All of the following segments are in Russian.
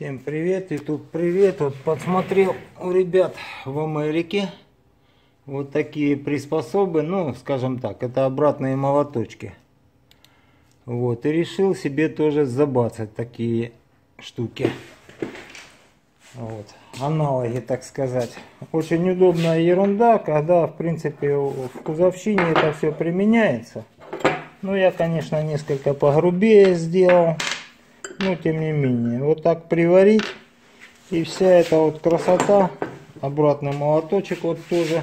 Всем привет, YouTube привет. Вот подсмотрел у ребят в Америке вот такие приспособы, ну, скажем так, это обратные молоточки. Вот, и решил себе тоже забацать такие штуки. Вот, аналоги, так сказать. Очень удобная ерунда, когда, в принципе, в кузовщине это все применяется. Ну, я, конечно, несколько погрубее сделал но тем не менее. Вот так приварить и вся эта вот красота обратный молоточек вот тоже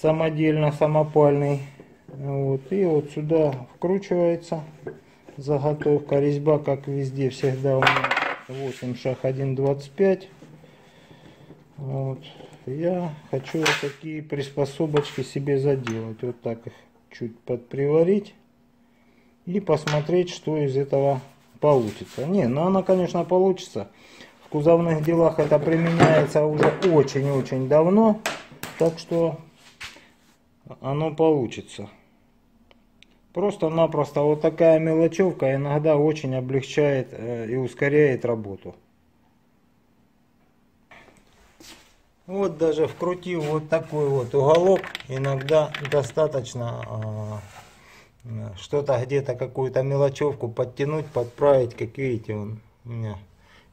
самодельно самопальный вот и вот сюда вкручивается заготовка. Резьба как везде всегда у меня 8 шаг 1.25 вот. Я хочу вот такие приспособочки себе заделать. Вот так их чуть подприварить и посмотреть что из этого получится. Не, ну она, конечно, получится. В кузовных делах это применяется уже очень-очень давно. Так что оно получится. Просто-напросто вот такая мелочевка иногда очень облегчает э, и ускоряет работу. Вот даже вкрутив вот такой вот уголок, иногда достаточно а, что-то где-то какую-то мелочевку подтянуть, подправить, как видите, он у меня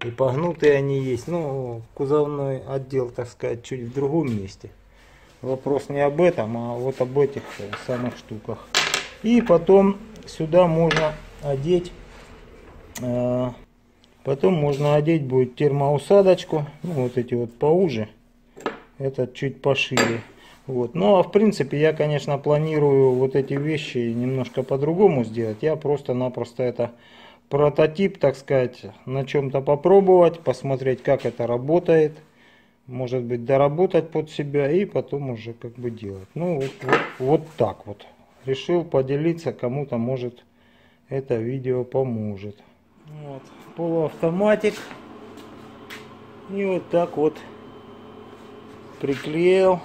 и погнутые они есть. Ну, кузовной отдел, так сказать, чуть в другом месте. Вопрос не об этом, а вот об этих самых штуках. И потом сюда можно одеть, э, потом можно одеть будет термоусадочку, ну, вот эти вот поуже, этот чуть пошире. Вот. Ну а в принципе я, конечно, планирую вот эти вещи немножко по-другому сделать. Я просто-напросто это прототип, так сказать, на чем-то попробовать, посмотреть, как это работает. Может быть, доработать под себя и потом уже как бы делать. Ну вот, вот, вот так вот. Решил поделиться, кому-то может это видео поможет. Вот. Полуавтоматик. И вот так вот приклеил.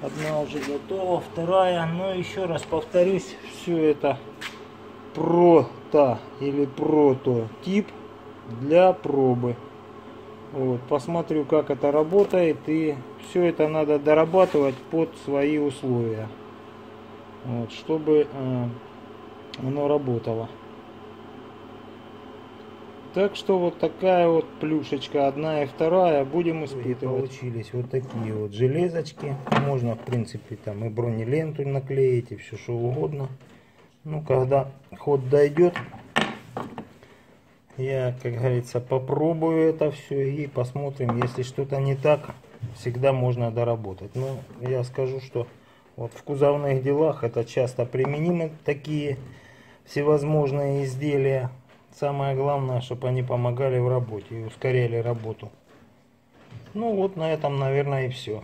Одна уже готова, вторая. Но еще раз повторюсь, все это прото или прототип для пробы. Вот, посмотрю, как это работает, и все это надо дорабатывать под свои условия, вот, чтобы э, оно работало. Так что вот такая вот плюшечка, одна и вторая, будем испытывать. Получились вот такие вот железочки. Можно, в принципе, там и бронеленту наклеить, и все что угодно. Ну, когда ход дойдет, я, как говорится, попробую это все и посмотрим. Если что-то не так, всегда можно доработать. Но я скажу, что вот в кузовных делах это часто применимы такие всевозможные изделия. Самое главное, чтобы они помогали в работе и ускоряли работу. Ну вот на этом, наверное, и все.